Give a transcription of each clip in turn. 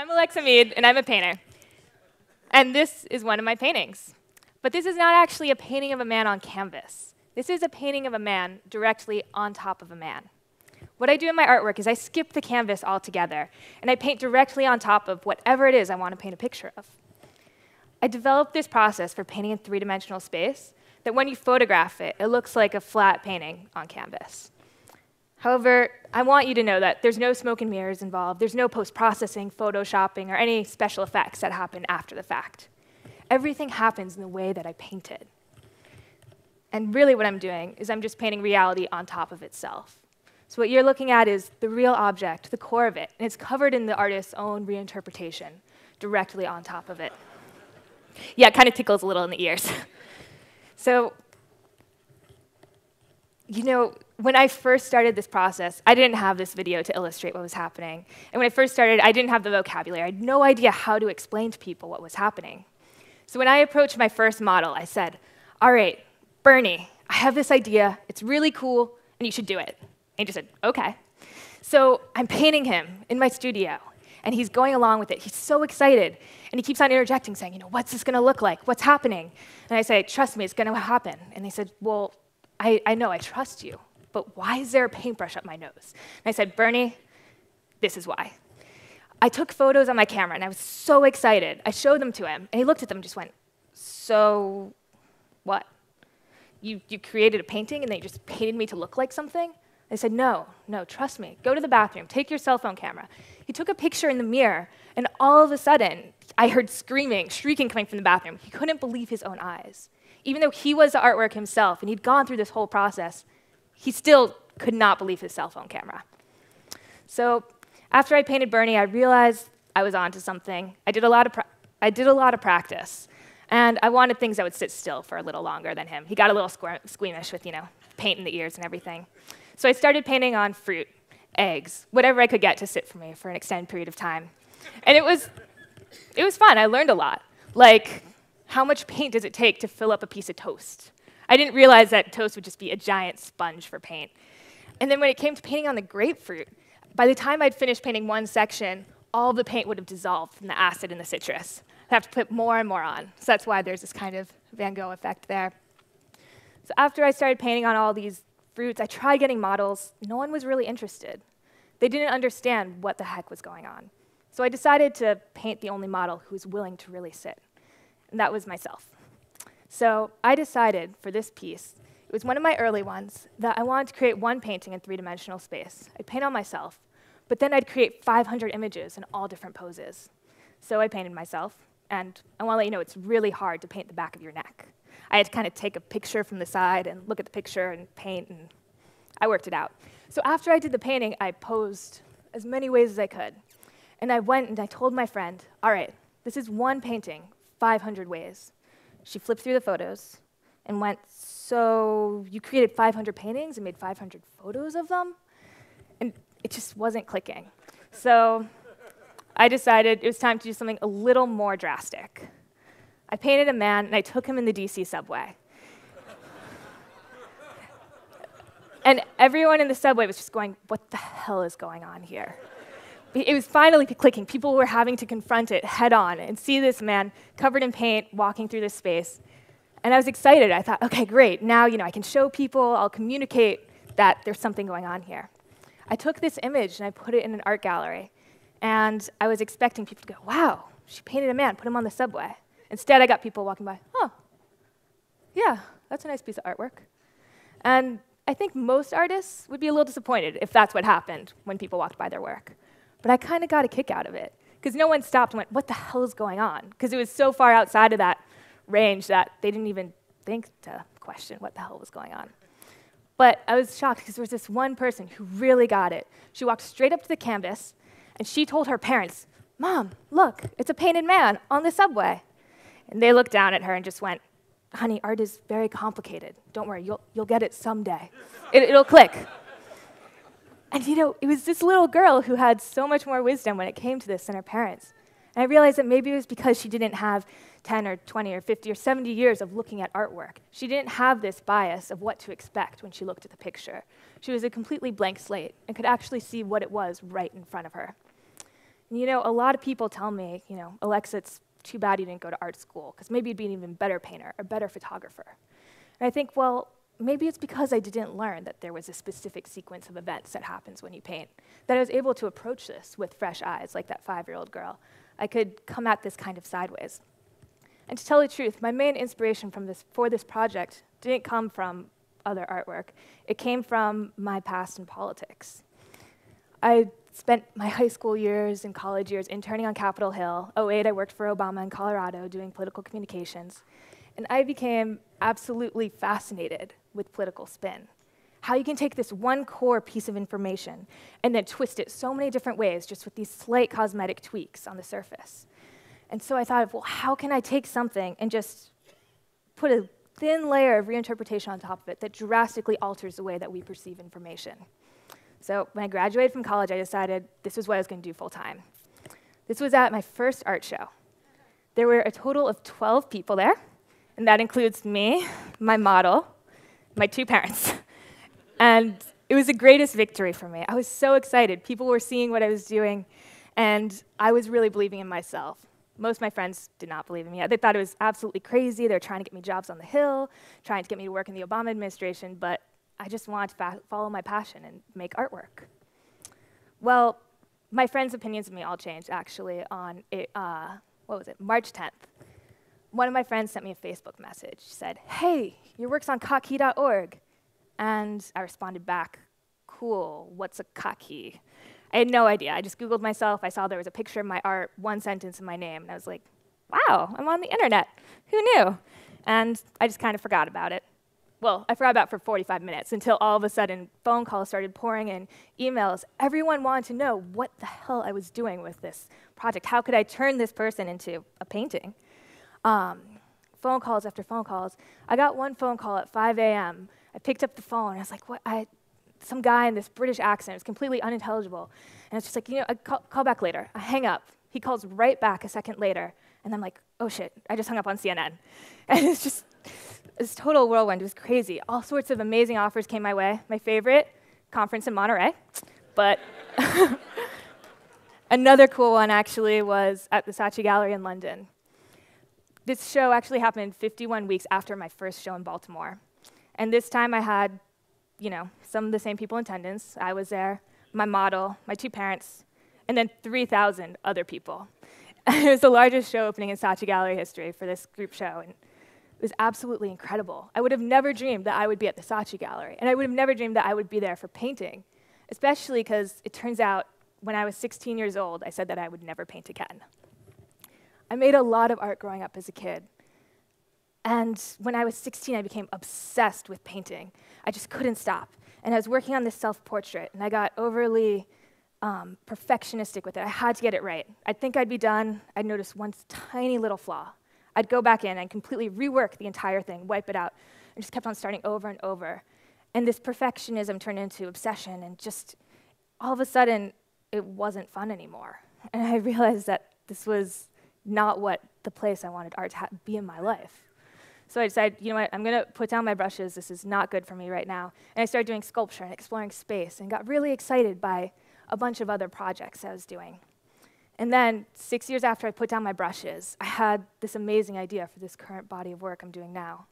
I'm Alexa Meade, and I'm a painter. And this is one of my paintings. But this is not actually a painting of a man on canvas. This is a painting of a man directly on top of a man. What I do in my artwork is I skip the canvas altogether, and I paint directly on top of whatever it is I want to paint a picture of. I developed this process for painting in three-dimensional space that when you photograph it, it looks like a flat painting on canvas. However, I want you to know that there's no smoke and mirrors involved. There's no post-processing, photoshopping, or any special effects that happen after the fact. Everything happens in the way that I painted. And really what I'm doing is I'm just painting reality on top of itself. So what you're looking at is the real object, the core of it, and it's covered in the artist's own reinterpretation, directly on top of it. Yeah, it kind of tickles a little in the ears. so, you know, when I first started this process, I didn't have this video to illustrate what was happening. And when I first started, I didn't have the vocabulary. I had no idea how to explain to people what was happening. So when I approached my first model, I said, All right, Bernie, I have this idea. It's really cool, and you should do it. And he just said, Okay. So I'm painting him in my studio, and he's going along with it. He's so excited. And he keeps on interjecting, saying, You know, what's this going to look like? What's happening? And I say, Trust me, it's going to happen. And they said, Well, I, I know, I trust you but why is there a paintbrush up my nose? And I said, Bernie, this is why. I took photos on my camera and I was so excited. I showed them to him and he looked at them and just went, So what? You, you created a painting and they just painted me to look like something? I said, No, no, trust me. Go to the bathroom, take your cell phone camera. He took a picture in the mirror and all of a sudden I heard screaming, shrieking coming from the bathroom. He couldn't believe his own eyes. Even though he was the artwork himself and he'd gone through this whole process, he still could not believe his cell phone camera. So after I painted Bernie, I realized I was onto something. I did a lot of, I did a lot of practice. And I wanted things that would sit still for a little longer than him. He got a little squeamish with, you know, paint in the ears and everything. So I started painting on fruit, eggs, whatever I could get to sit for me for an extended period of time. And it was, it was fun. I learned a lot. Like, how much paint does it take to fill up a piece of toast? I didn't realize that toast would just be a giant sponge for paint. And then when it came to painting on the grapefruit, by the time I'd finished painting one section, all the paint would have dissolved from the acid in the citrus. I'd have to put more and more on. So that's why there's this kind of Van Gogh effect there. So after I started painting on all these fruits, I tried getting models. No one was really interested. They didn't understand what the heck was going on. So I decided to paint the only model who was willing to really sit. And that was myself. So I decided for this piece, it was one of my early ones, that I wanted to create one painting in three-dimensional space. I'd paint on myself, but then I'd create 500 images in all different poses. So I painted myself, and I want to let you know it's really hard to paint the back of your neck. I had to kind of take a picture from the side and look at the picture and paint, and I worked it out. So after I did the painting, I posed as many ways as I could. And I went and I told my friend, all right, this is one painting, 500 ways. She flipped through the photos and went, So you created 500 paintings and made 500 photos of them? And it just wasn't clicking. So I decided it was time to do something a little more drastic. I painted a man and I took him in the DC subway. and everyone in the subway was just going, What the hell is going on here? It was finally clicking. People were having to confront it head on and see this man covered in paint walking through this space. And I was excited. I thought, okay, great. Now, you know, I can show people, I'll communicate that there's something going on here. I took this image and I put it in an art gallery. And I was expecting people to go, wow, she painted a man, put him on the subway. Instead, I got people walking by, oh, yeah, that's a nice piece of artwork. And I think most artists would be a little disappointed if that's what happened when people walked by their work. But I kind of got a kick out of it because no one stopped and went, What the hell is going on? Because it was so far outside of that range that they didn't even think to question what the hell was going on. But I was shocked because there was this one person who really got it. She walked straight up to the canvas and she told her parents, Mom, look, it's a painted man on the subway. And they looked down at her and just went, Honey, art is very complicated. Don't worry, you'll, you'll get it someday. It, it'll click. And you know, it was this little girl who had so much more wisdom when it came to this than her parents. And I realized that maybe it was because she didn't have 10 or 20 or 50 or 70 years of looking at artwork. She didn't have this bias of what to expect when she looked at the picture. She was a completely blank slate and could actually see what it was right in front of her. And you know, a lot of people tell me, you know, Alexa, it's too bad you didn't go to art school, because maybe you'd be an even better painter or better photographer. And I think, well, maybe it's because I didn't learn that there was a specific sequence of events that happens when you paint, that I was able to approach this with fresh eyes, like that five year old girl. I could come at this kind of sideways. And to tell the truth, my main inspiration this, for this project didn't come from other artwork, it came from my past in politics. I spent my high school years and college years interning on Capitol Hill. 08, I worked for Obama in Colorado doing political communications. And I became absolutely fascinated with political spin. How you can take this one core piece of information and then twist it so many different ways just with these slight cosmetic tweaks on the surface. And so I thought of, well, how can I take something and just put a thin layer of reinterpretation on top of it that drastically alters the way that we perceive information? So when I graduated from college, I decided this was what I was going to do full time. This was at my first art show. There were a total of 12 people there, and that includes me, my model, my two parents. and it was the greatest victory for me. I was so excited. People were seeing what I was doing, and I was really believing in myself. Most of my friends did not believe in me. They thought it was absolutely crazy. They were trying to get me jobs on the Hill, trying to get me to work in the Obama administration, but I just wanted to follow my passion and make artwork. Well, my friends' opinions of me all changed actually on, it, uh, what was it, March 10th. One of my friends sent me a Facebook message. She said, Hey, your work's on Kottke.org. And I responded back, Cool, what's a Kottke? I had no idea. I just Googled myself. I saw there was a picture of my art, one sentence in my name, and I was like, wow, I'm on the internet. Who knew? And I just kind of forgot about it well, I forgot about it for 45 minutes until all of a sudden phone calls started pouring in, emails. Everyone wanted to know what the hell I was doing with this project. How could I turn this person into a painting? Um, phone calls after phone calls. I got one phone call at 5 a.m. I picked up the phone. I was like, what? I, some guy in this British accent. It was completely unintelligible. And it's just like, you know, I call, call back later. I hang up. He calls right back a second later. And I'm like, oh shit, I just hung up on CNN. And it's just, this total whirlwind. It was crazy. All sorts of amazing offers came my way. My favorite, conference in Monterey. But another cool one actually was at the Saatchi Gallery in London. This show actually happened 51 weeks after my first show in Baltimore. And this time I had, you know, some of the same people in attendance. I was there, my model, my two parents, and then 3,000 other people. it was the largest show opening in Saatchi Gallery history for this group show. And it was absolutely incredible. I would have never dreamed that I would be at the Saatchi Gallery, and I would have never dreamed that I would be there for painting, especially because it turns out when I was 16 years old, I said that I would never paint again. I made a lot of art growing up as a kid. And when I was 16, I became obsessed with painting. I just couldn't stop. And I was working on this self portrait, and I got overly um, perfectionistic with it. I had to get it right. I'd think I'd be done, I'd notice one tiny little flaw. I'd go back in and completely rework the entire thing, wipe it out, and just kept on starting over and over. And this perfectionism turned into obsession, and just all of a sudden, it wasn't fun anymore. And I realized that this was not what the place I wanted art to be in my life. So I decided, you know what, I'm gonna put down my brushes. This is not good for me right now. And I started doing sculpture and exploring space and got really excited by a bunch of other projects I was doing. And then, six years after I put down my brushes, I had this amazing idea for this current body of work I'm doing now.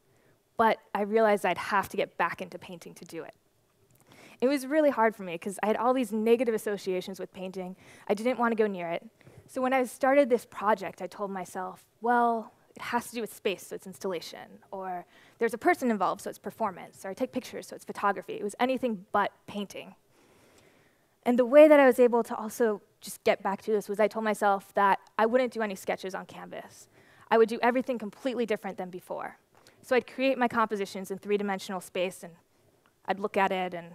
But I realized I'd have to get back into painting to do it. It was really hard for me because I had all these negative associations with painting. I didn't want to go near it. So when I started this project, I told myself, well, it has to do with space, so it's installation, or there's a person involved, so it's performance, or I take pictures, so it's photography. It was anything but painting. And the way that I was able to also just get back to this was I told myself that I wouldn't do any sketches on canvas. I would do everything completely different than before. So I'd create my compositions in three-dimensional space and I'd look at it and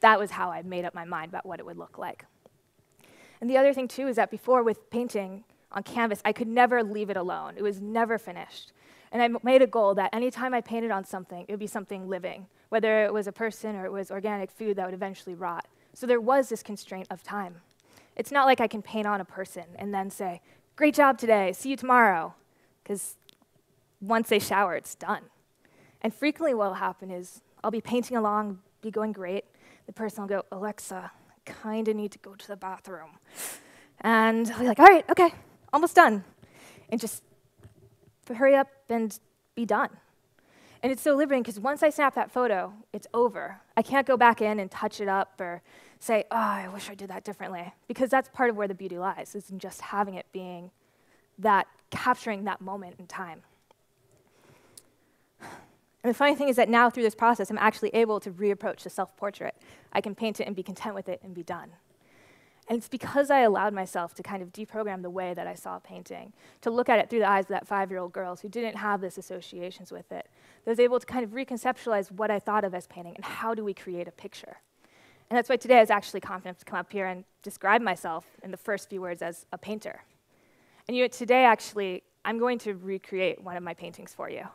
that was how I made up my mind about what it would look like. And the other thing too is that before with painting on canvas, I could never leave it alone. It was never finished. And I made a goal that anytime I painted on something, it would be something living, whether it was a person or it was organic food that would eventually rot. So there was this constraint of time. It's not like I can paint on a person and then say, Great job today, see you tomorrow. Because once they shower, it's done. And frequently, what will happen is I'll be painting along, be going great. The person will go, Alexa, kind of need to go to the bathroom. And I'll be like, all right, okay, almost done. And just hurry up and be done. And it's so liberating because once I snap that photo, it's over. I can't go back in and touch it up or say, oh, I wish I did that differently. Because that's part of where the beauty lies, is in just having it being that, capturing that moment in time. And the funny thing is that now through this process, I'm actually able to reapproach the self portrait. I can paint it and be content with it and be done. And it's because I allowed myself to kind of deprogram the way that I saw painting, to look at it through the eyes of that five year old girl who didn't have this associations with it, that was able to kind of reconceptualize what I thought of as painting and how do we create a picture. And that's why today I was actually confident to come up here and describe myself in the first few words as a painter. And you know, today actually, I'm going to recreate one of my paintings for you.